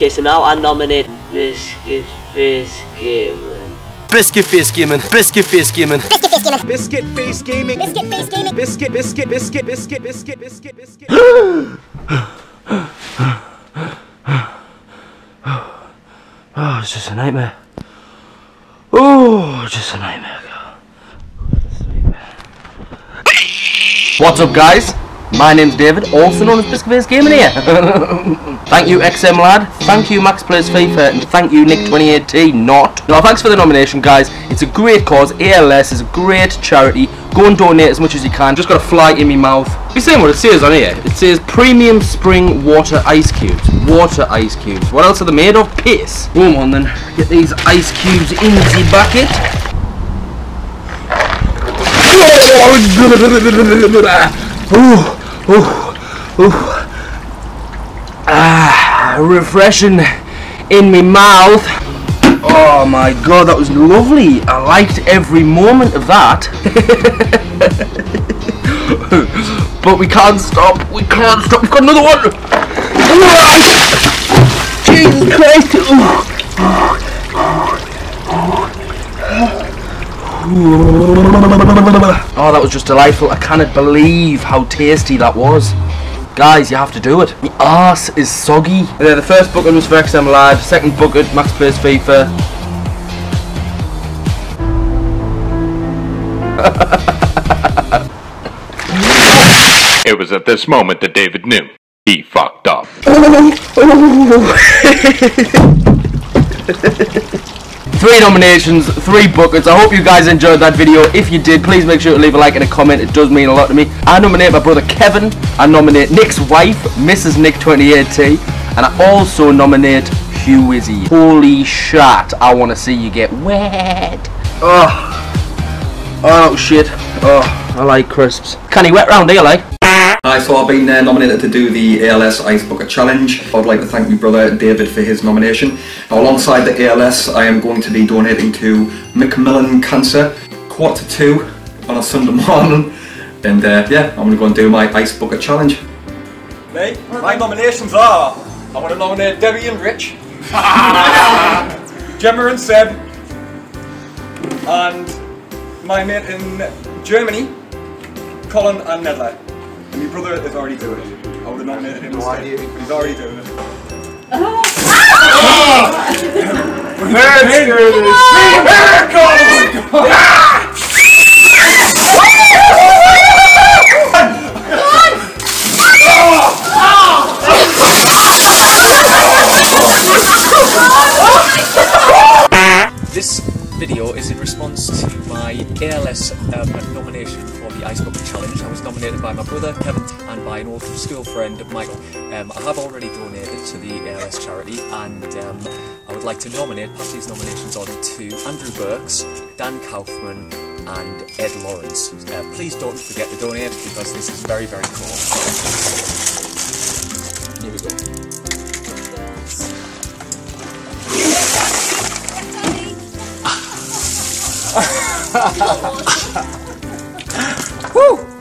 Okay, so now I nominate Biscuit Face Gaming. Biscuit face gaming. Biscuit face gaming. Biscuit face gaming. Biscuit face gaming. Biscuit, Face Gaming. Biscuit, biscuit, biscuit, biscuit, biscuit, biscuit, biscuit. Oh, it's just a nightmare. Oh, just a nightmare. What's up, guys? My name's David, also known as Biscuitface Gaming here. thank you, XM Lad. Thank you, Max Plays FIFA. And thank you, Nick2018. Not. No, thanks for the nomination, guys. It's a great cause. ALS is a great charity. Go and donate as much as you can. Just got a fly in my mouth. You're saying what it says on here. It says premium spring water ice cubes. Water ice cubes. What else are they made of? Piss. Come on then. Get these ice cubes in the bucket. Ooh, ooh, ooh. Ah, refreshing in me mouth. Oh my god, that was lovely. I liked every moment of that. but we can't stop. We can't stop. We've got another one. Jesus Christ. Oh, that was just delightful. I cannot believe how tasty that was. Guys, you have to do it. The arse is soggy. Yeah, the first bucket was for XM Live, second bucket, Max Plays FIFA. It was at this moment that David knew he fucked up. Three nominations, three buckets. I hope you guys enjoyed that video. If you did, please make sure to leave a like and a comment. It does mean a lot to me. I nominate my brother Kevin. I nominate Nick's wife, Mrs. Nick 2018. And I also nominate Hugh Wizzy. Holy shit, I want to see you get wet. Oh. Oh, shit. Oh, I like crisps. Can he wet round here, like? Hi, so I've been uh, nominated to do the ALS Ice Bucket Challenge. I would like to thank my brother David for his nomination. Now, alongside the ALS, I am going to be donating to Macmillan Cancer, quarter two on a Sunday morning. And uh, yeah, I'm going to go and do my Ice Bucket Challenge. Mate, my nominations are I want to nominate Debbie and Rich, Gemma and Seb, and my mate in Germany, Colin and Nedler. And my brother is already doing it. I would have nominated him instead. He's already doing it. This video is in response to my ALS um, nomination for the Ice Bucket Challenge. I was nominated by my brother Kevin and by an old school friend Michael. Um, I have already donated to the ALS charity and um, I would like to nominate, pass these nominations on to Andrew Burks, Dan Kaufman and Ed Lawrence. Uh, please don't forget to donate because this is very very cool. Here we go. Woo!